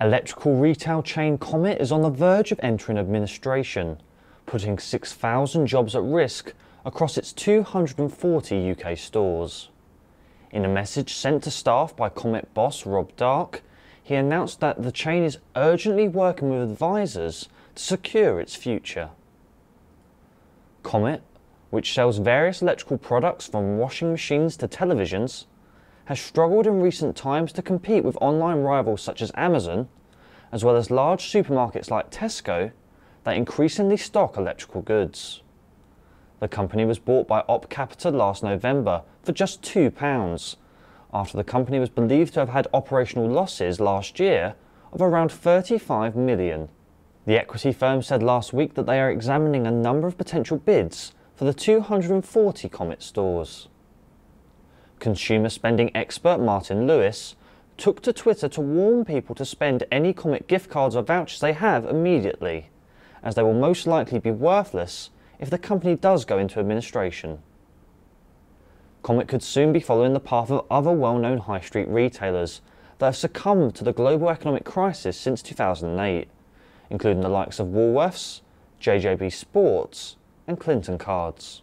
Electrical retail chain Comet is on the verge of entering administration, putting 6,000 jobs at risk across its 240 UK stores. In a message sent to staff by Comet boss Rob Darke, he announced that the chain is urgently working with advisors to secure its future. Comet, which sells various electrical products from washing machines to televisions, has struggled in recent times to compete with online rivals such as Amazon, as well as large supermarkets like Tesco that increasingly stock electrical goods. The company was bought by OpCapita last November for just £2, after the company was believed to have had operational losses last year of around 35 million. The equity firm said last week that they are examining a number of potential bids for the 240 Comet stores. Consumer spending expert Martin Lewis took to Twitter to warn people to spend any Comet gift cards or vouchers they have immediately, as they will most likely be worthless if the company does go into administration. Comet could soon be following the path of other well-known high street retailers that have succumbed to the global economic crisis since 2008, including the likes of Woolworths, JJB Sports and Clinton Cards.